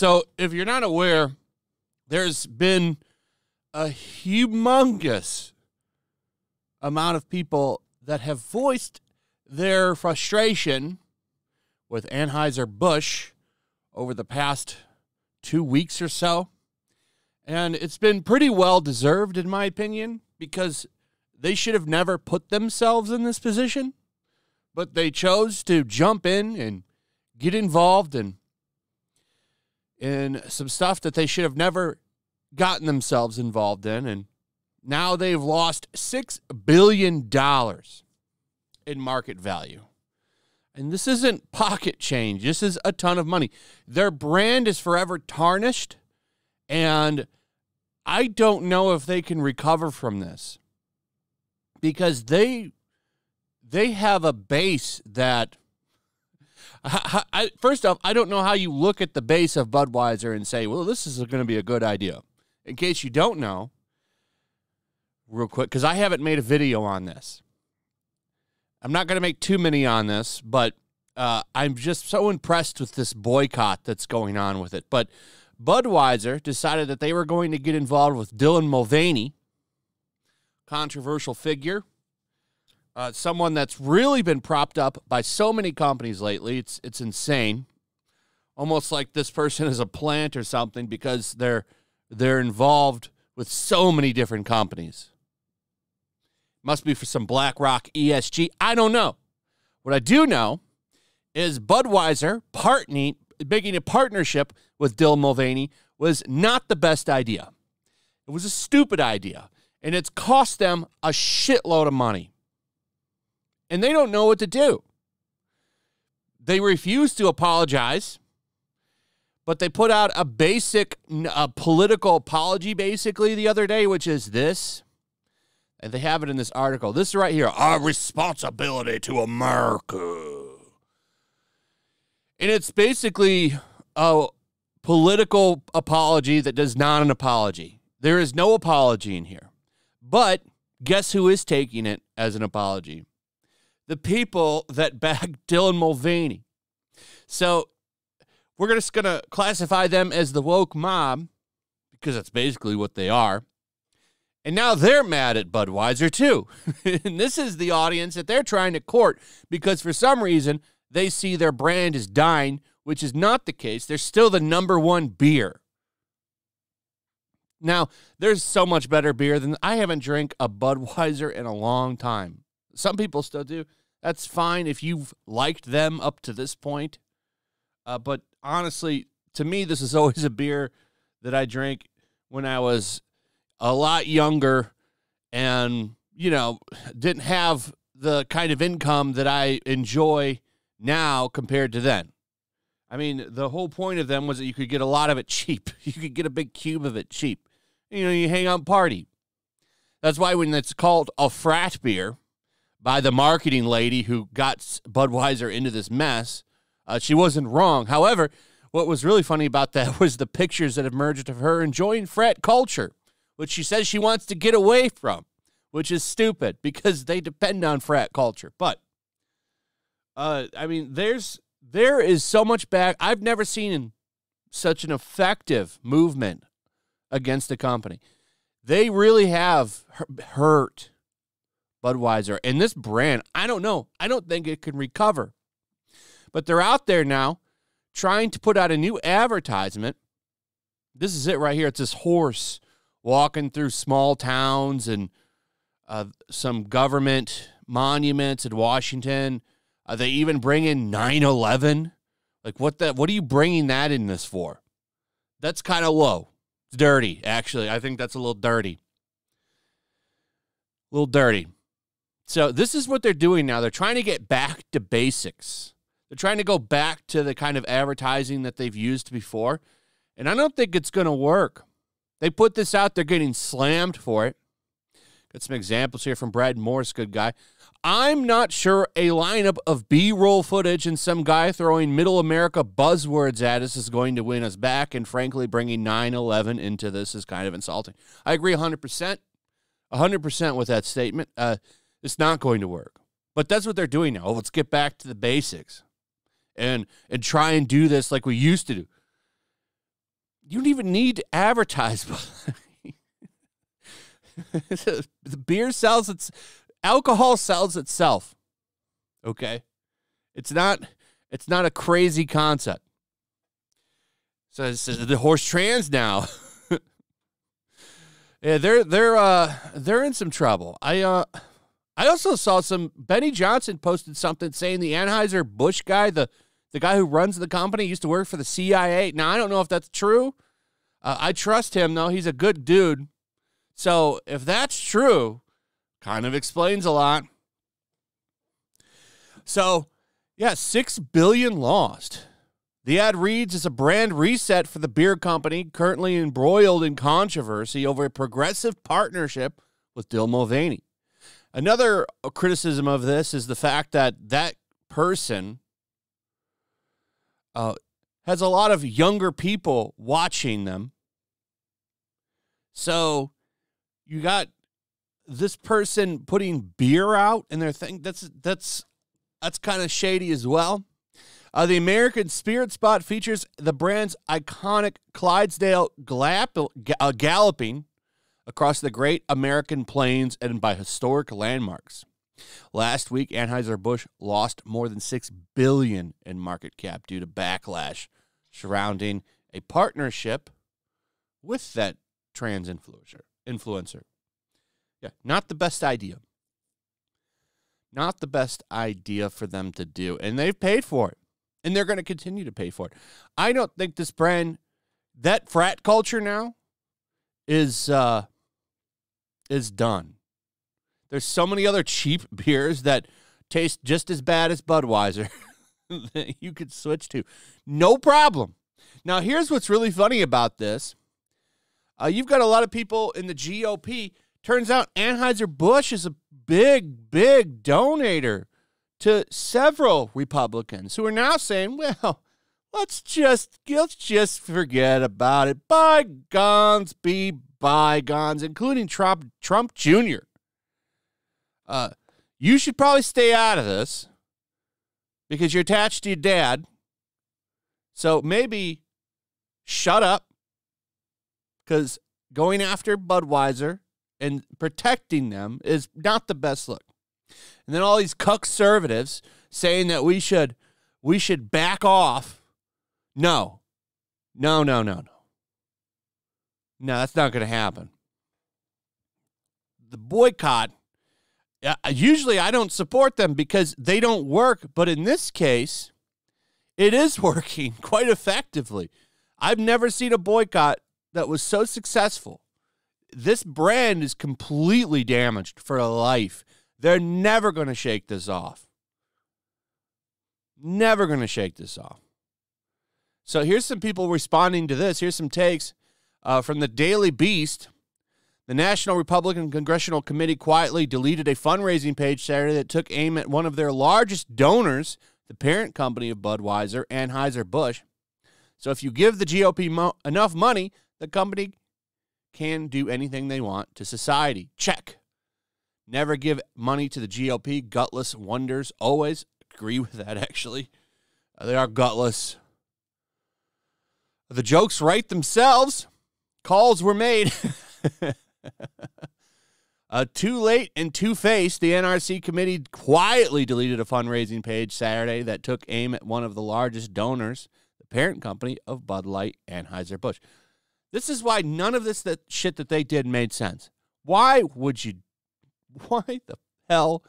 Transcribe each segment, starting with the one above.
So, if you're not aware, there's been a humongous amount of people that have voiced their frustration with Anheuser-Busch over the past two weeks or so. And it's been pretty well deserved, in my opinion, because they should have never put themselves in this position. But they chose to jump in and get involved in, in some stuff that they should have never gotten themselves involved in. And now they've lost $6 billion in market value. And this isn't pocket change. This is a ton of money. Their brand is forever tarnished. And I don't know if they can recover from this because they they have a base that I, I, first off, I don't know how you look at the base of Budweiser and say, "Well, this is going to be a good idea." In case you don't know, real quick, because I haven't made a video on this. I'm not going to make too many on this, but uh, I'm just so impressed with this boycott that's going on with it. But Budweiser decided that they were going to get involved with Dylan Mulvaney, controversial figure, uh, someone that's really been propped up by so many companies lately. It's it's insane, almost like this person is a plant or something because they're they're involved with so many different companies. Must be for some BlackRock ESG. I don't know. What I do know is Budweiser partnering, making a partnership with Dylan Mulvaney was not the best idea. It was a stupid idea, and it's cost them a shitload of money. And they don't know what to do. They refuse to apologize, but they put out a basic a political apology basically the other day, which is this and they have it in this article. This is right here Our responsibility to America. And it's basically a political apology that does not an apology. There is no apology in here. But guess who is taking it as an apology? The people that backed Dylan Mulvaney. So we're just going to classify them as the woke mob because that's basically what they are. And now they're mad at Budweiser too. and this is the audience that they're trying to court because for some reason they see their brand is dying, which is not the case. They're still the number one beer. Now, there's so much better beer than I haven't drank a Budweiser in a long time. Some people still do. That's fine if you've liked them up to this point. Uh, but honestly, to me, this is always a beer that I drank when I was a lot younger and, you know, didn't have the kind of income that I enjoy now compared to then. I mean, the whole point of them was that you could get a lot of it cheap. You could get a big cube of it cheap. You know, you hang out party. That's why when it's called a frat beer by the marketing lady who got Budweiser into this mess, uh, she wasn't wrong. However, what was really funny about that was the pictures that emerged of her enjoying frat culture which she says she wants to get away from, which is stupid because they depend on frat culture. But uh, I mean, there's there is so much back. I've never seen such an effective movement against a company. They really have hurt Budweiser and this brand. I don't know. I don't think it can recover. But they're out there now trying to put out a new advertisement. This is it right here. It's this horse walking through small towns and uh, some government monuments in Washington. Uh, they even bring in 9 11. Like, what, the, what are you bringing that in this for? That's kind of low. It's dirty, actually. I think that's a little dirty. A little dirty. So, this is what they're doing now. They're trying to get back to basics. They're trying to go back to the kind of advertising that they've used before. And I don't think it's going to work. They put this out, they're getting slammed for it. Got some examples here from Brad Morris, good guy. I'm not sure a lineup of B roll footage and some guy throwing middle America buzzwords at us is going to win us back. And frankly, bringing 9 11 into this is kind of insulting. I agree 100%. 100% with that statement. Uh, It's not going to work. But that's what they're doing now. Let's get back to the basics and and try and do this like we used to do. You don't even need to advertise. the beer sells its alcohol sells itself. Okay? It's not it's not a crazy concept. So, so the horse trans now. yeah, they're they're uh they're in some trouble. I uh I also saw some Benny Johnson posted something saying the Anheuser Busch guy, the the guy who runs the company, used to work for the CIA. Now I don't know if that's true. Uh, I trust him though; he's a good dude. So if that's true, kind of explains a lot. So, yeah, six billion lost. The ad reads as a brand reset for the beer company, currently embroiled in controversy over a progressive partnership with Dylan Mulvaney. Another criticism of this is the fact that that person uh, has a lot of younger people watching them. So you got this person putting beer out in their thing. That's that's that's kind of shady as well. Uh, the American Spirit Spot features the brand's iconic Clydesdale glap, uh, galloping across the great American plains and by historic landmarks. Last week, Anheuser-Busch lost more than 6 billion in market cap due to backlash surrounding a partnership with that trans influencer. Influencer. Yeah, not the best idea. Not the best idea for them to do. And they've paid for it. And they're going to continue to pay for it. I don't think this brand, that frat culture now, is uh, is done. There's so many other cheap beers that taste just as bad as Budweiser that you could switch to. No problem. Now, here's what's really funny about this. Uh, you've got a lot of people in the GOP. Turns out Anheuser-Busch is a big, big donator to several Republicans who are now saying, well, let's just let's just forget about it. Bygones be bygones, including Trump Trump Jr. Uh, you should probably stay out of this because you're attached to your dad. So maybe shut up because going after Budweiser and protecting them is not the best look. And then all these conservatives saying that we should we should back off. No. No, no, no, no. No, that's not going to happen. The boycott, usually I don't support them because they don't work, but in this case, it is working quite effectively. I've never seen a boycott that was so successful. This brand is completely damaged for life. They're never going to shake this off. Never going to shake this off. So here's some people responding to this. Here's some takes. Uh, from the Daily Beast, the National Republican Congressional Committee quietly deleted a fundraising page Saturday that took aim at one of their largest donors, the parent company of Budweiser, Anheuser-Busch. So if you give the GOP mo- enough money, the company can do anything they want to society. Check. Never give money to the GOP. Gutless wonders. Always agree with that, actually. Uh, they are gutless. The jokes write themselves. Calls were made. uh, too late and too faced, the NRC committee quietly deleted a fundraising page Saturday that took aim at one of the largest donors, the parent company of Bud Light, and Anheuser-Busch. This is why none of this that shit that they did made sense. Why would you why the hell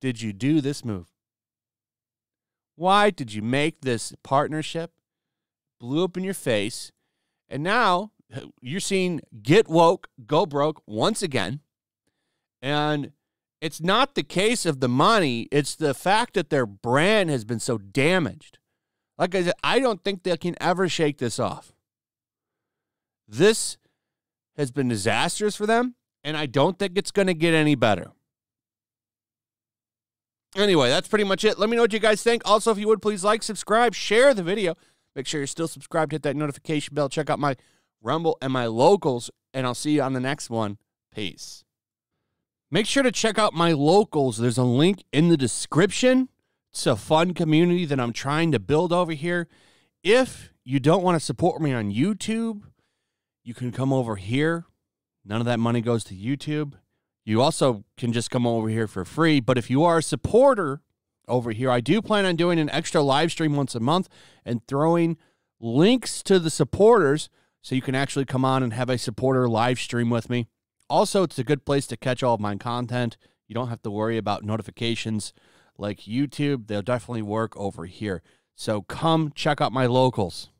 did you do this move? Why did you make this partnership? Blew up in your face. And now you're seeing get woke, go broke once again. And it's not the case of the money, it's the fact that their brand has been so damaged. Like I said, I don't think they can ever shake this off. This has been disastrous for them, and I don't think it's going to get any better. Anyway, that's pretty much it. Let me know what you guys think. Also, if you would please like, subscribe, share the video. Make sure you're still subscribed, hit that notification bell, check out my Rumble, and my locals. And I'll see you on the next one. Peace. Make sure to check out my locals. There's a link in the description. It's a fun community that I'm trying to build over here. If you don't want to support me on YouTube, you can come over here. None of that money goes to YouTube. You also can just come over here for free. But if you are a supporter over here, I do plan on doing an extra live stream once a month and throwing links to the supporters so you can actually come on and have a supporter live stream with me. Also, it's a good place to catch all of my content. You don't have to worry about notifications like YouTube. They'll definitely work over here. So come check out my locals.